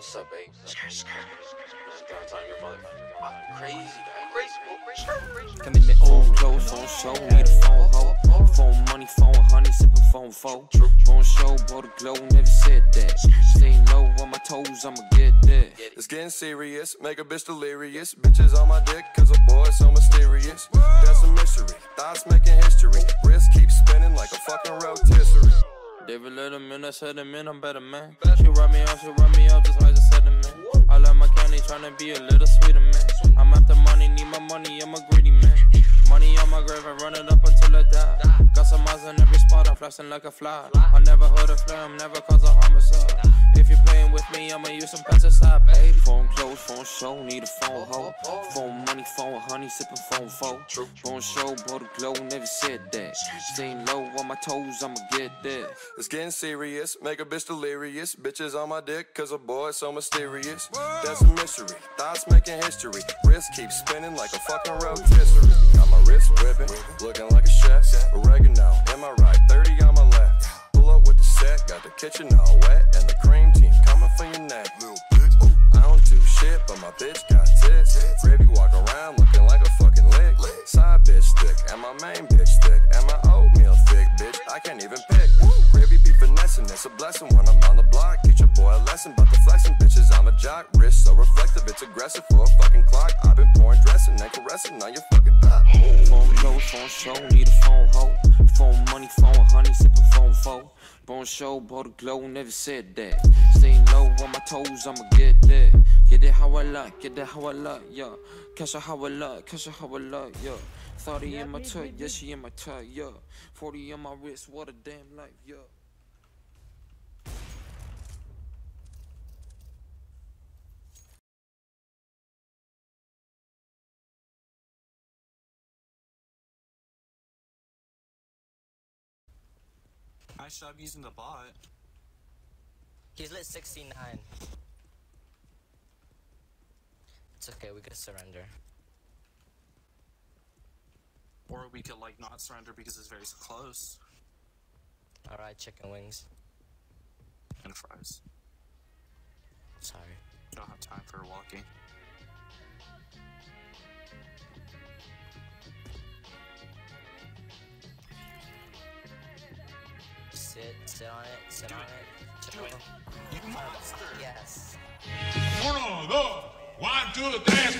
What's up, babe? Just gotta your mother. I'm crazy, man. Crazy, crazy, crazy. Come in the old clothes, phone show, need a phone hoe. Phone money, phone honey, sipping phone foe. Phone show, bought a glow, never said that. Stay low on my toes, I'ma get that. It's getting serious, make a bitch delirious. Bitches on my dick, cause a boy so mysterious. That's a mystery, thoughts making history. Wrist keeps I said i'm better man. She run me off, she run me off just like the sediment. I love my candy, tryna be a little sweeter man. I'm after money, need my money, I'm a greedy man. Money on my grave, I run it up until I die. Got some eyes in every spot, I'm flashing like a fly. I never heard a flame, never cause a homicide. If you're playing with me, I'ma use some pesticide, babe. Phone close, phone show, need a phone hoe. Phone money, phone honey, sipping phone foe. Phone show, bought a glow, never said that. Staying low on my toes, I'ma get that. It's getting serious, make a bitch delirious. Bitches on my dick, cause a boy so mysterious. That's a mystery, thoughts making history. Wrist keeps spinning like a fucking rotisserie. Got my wrist whipping, looking like a chef. Oregano, in my right, 30 on my left. Pull up with the set, got the kitchen all wet, and the cream for your neck. I don't do shit, but my bitch got tits. Gravy walk around can't even pick. Gravy be finessing, it's a blessing when I'm on the block. Teach a boy a lesson, but the flexing bitches, I'm a jock. Wrist so reflective, it's aggressive for a fucking clock. I've been pouring dressing and caressing on your fucking thigh. Phone close, phone show, need a phone hoe. Phone money, phone honey, sipping phone foe. Phone show, bought a glow, never said that. Staying low on my toes, I'ma get that. Get it how I like, get it how I like, yeah. Cash it how I like, cash it how I like, yeah. 30 in my tuck, yeah, she in my tuck, yeah. 40 in my wrist, what a damn life, yeah. Nice job using the bot. He's lit 69. It's okay, we could surrender. We could like not surrender because it's very close. Alright, chicken wings. And fries. Sorry. Don't have time for walking. Sit, sit on it, sit Do on it. it. Do chill. it. You monster! Yes. Uno, dos, one, two, tres,